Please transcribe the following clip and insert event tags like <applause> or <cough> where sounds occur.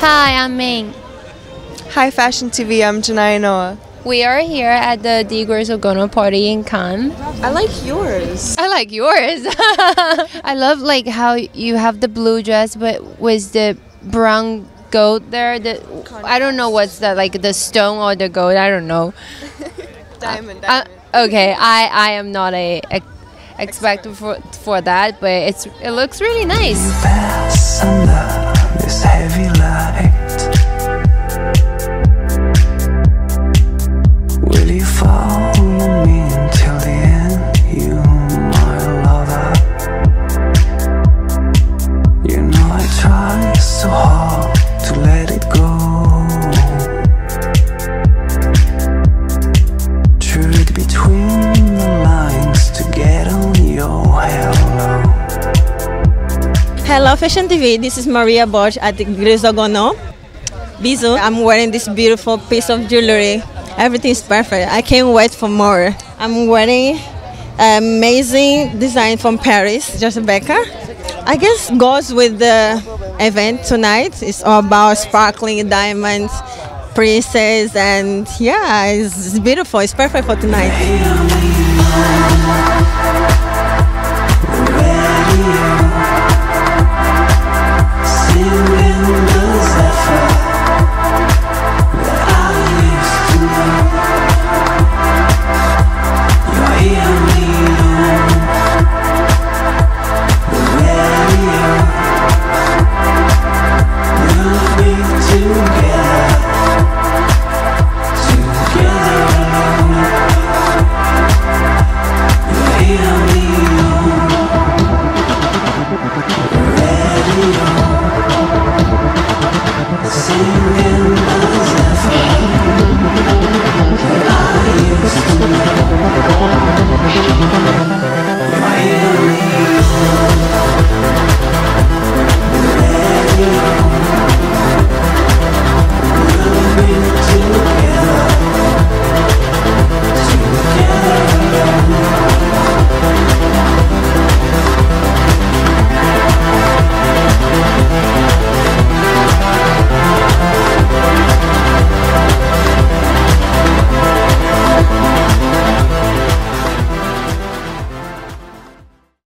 Hi, I'm Ming. Hi, Fashion TV. I'm Jenaye Noah. We are here at the De Grisogono party in Cannes. I like yours. I like yours. <laughs> I love like how you have the blue dress, but with the brown gold there. The I don't know what's that like the stone or the gold. I don't know. <laughs> diamond, Uh, diamond. okay, I I am not a, a expect for for that, but it's it looks really nice. Fashion TV, this is Maria Borges at Grisogono. Bisou, I'm wearing this beautiful piece of jewelry. Everything is perfect. I can't wait for more. I'm wearing amazing design from Paris, Just Becca. I guess goes with the event tonight. It's all about sparkling diamonds, princess, and yeah, it's beautiful. It's perfect for tonight. you.